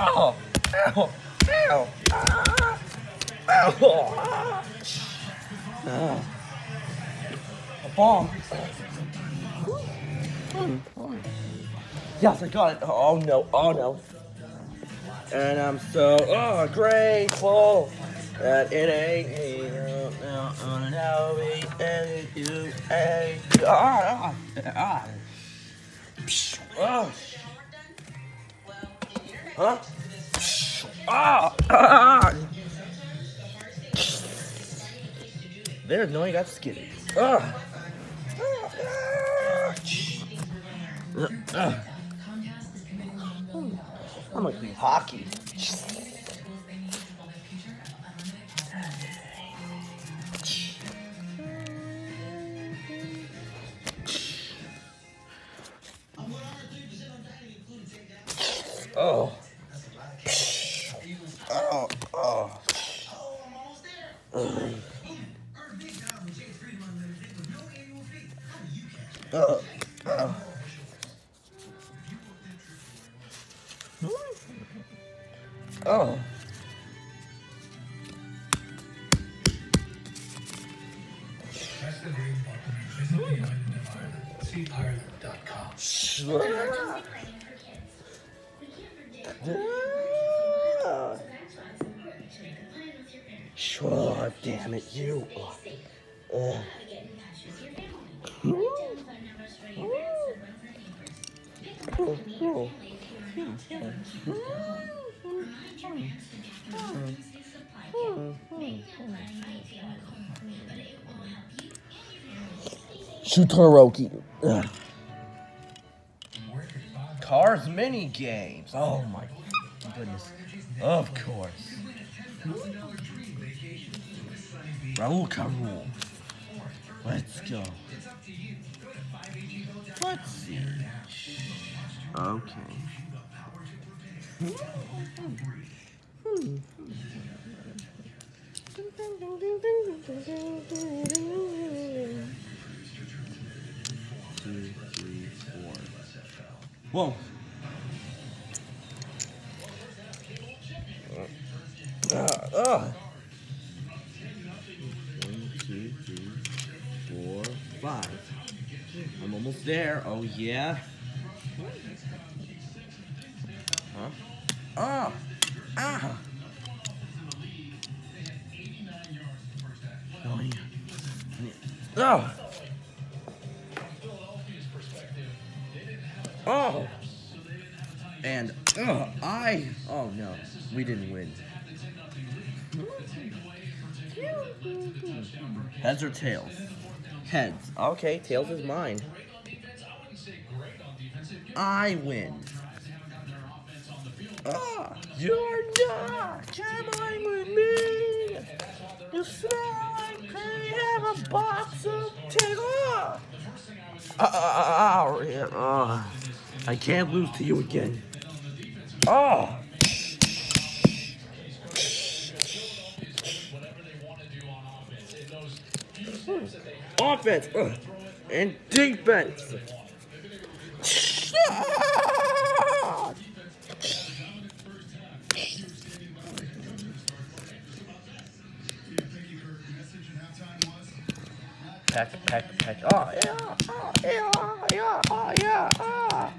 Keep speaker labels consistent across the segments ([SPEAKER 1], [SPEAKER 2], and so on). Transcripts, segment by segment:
[SPEAKER 1] Ow! Ow! Ow! Ah! Ow! Ah. A bomb. Yes, I got it. Oh no, oh no. And I'm so oh, grateful that it ain't me. No, no, no, no, you. Ah, ah, ah. Oh. Huh? Ah, ah. There, no, I got skinny. Ah. Ah, ah. Ah. I'm like hockey. Oh. Oh. Oh. Sure. Sure, damn it, you. Shutaroki. Ugh. Cars mini games. Oh my goodness. Of course. Raul Carul. Let's go. Let's see. Okay. Two, three, four. Whoa. Uh, uh. One, two, three, four, five. I'm almost there. Oh yeah. Huh? Ah! Ah! Oh yeah. Oh! Oh! And uh, I oh no, we didn't win. Heads or tails? Heads. Okay, tails is mine. I win. Ah, you're not gambling with me. You smell like you have a box of. Ah, oh, yeah, oh. I can't lose to you again. Oh. Offense ugh, and defense. Peck, peck, peck. Oh, yeah, oh, yeah, yeah, oh, yeah, oh.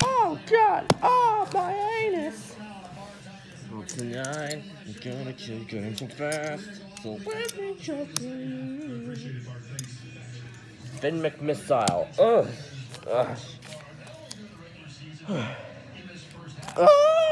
[SPEAKER 1] Oh, God, oh, my anus. Well, tonight, I'm gonna kill you so fast. So let me choke you. McMissile. Ugh. Ugh. ah!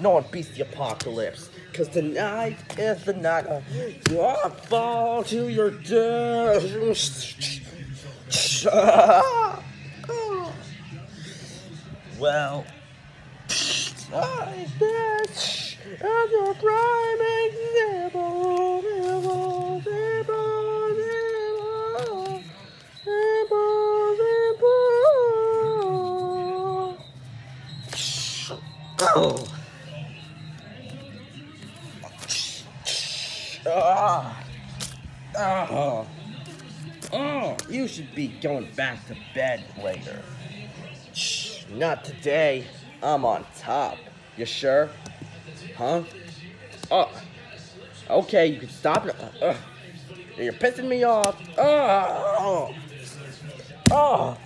[SPEAKER 1] No one beats the apocalypse. Cause tonight is the night of your fall to your death. well, your example. Oh. Ah. Oh. Oh, you should be going back to bed later. Shh, not today. I'm on top. You sure? Huh? Oh. Okay, you can stop it. Uh, uh. you're pissing me off. Oh. Oh.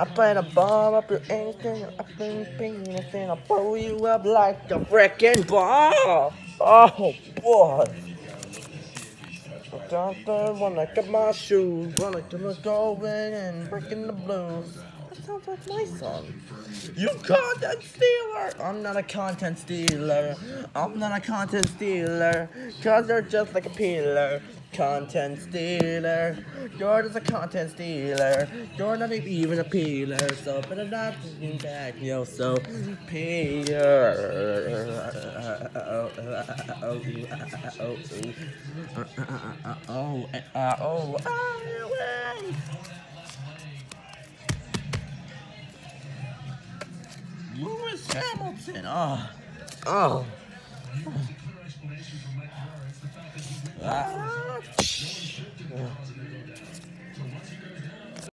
[SPEAKER 1] I plan a bomb up your ankle, up in your penis, and I'll blow you up like a frickin' bomb. Oh boy. Doctor, when I got my shoes, when I get going and breaking the blues. That sounds like my song. You content stealer! I'm not a content stealer. I'm not a content stealer. Cause they're just like a peeler. Content stealer. Just a content stealer. You're not even a peeler. So better not be back. Yo, so peeler. Oh, oh, oh, oh, Lewis Hamilton. Oh, oh. Ah.